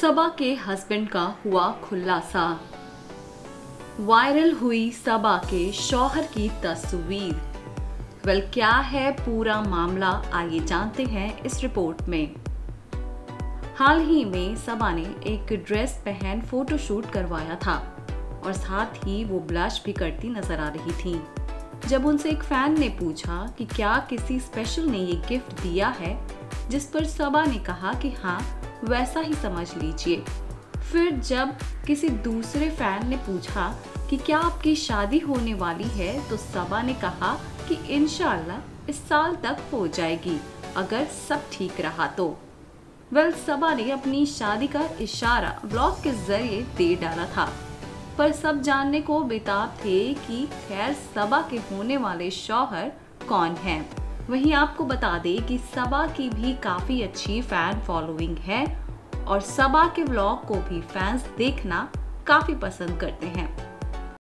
सबा के हस्बैंड का हुआ खुलासा। वायरल हुई सबा के शौहर की तस्वीर। वेल, क्या है पूरा मामला? आइए जानते हैं इस रिपोर्ट में। हाल ही में सबा ने एक ड्रेस पहन फोटोशूट करवाया था और साथ ही वो ब्लश भी करती नज़र आ रही थी। जब उनसे एक फ़ैन ने पूछा कि क्या किसी स्पेशल ने ये गिफ्ट दिया है, जिस पर सबा ने कहा कि हाँ वैसा ही समझ लीजिए। फिर जब किसी दूसरे फ़ैन ने पूछा कि क्या आपकी शादी होने वाली है तो सबा ने कहा कि इनशाला इस साल तक हो जाएगी, अगर सब ठीक रहा तो। वेल, सबा ने अपनी शादी का इशारा ब्लॉग के ज़रिए दे डाला था। पर सब जानने को बेताब थे कि खैर सबा के होने वाले शौहर कौन हैं? वहीं आपको बता दें कि सबा की भी काफ़ी अच्छी फ़ैन फॉलोइंग है और सबा के व्लॉग को भी फैंस देखना काफ़ी पसंद करते हैं।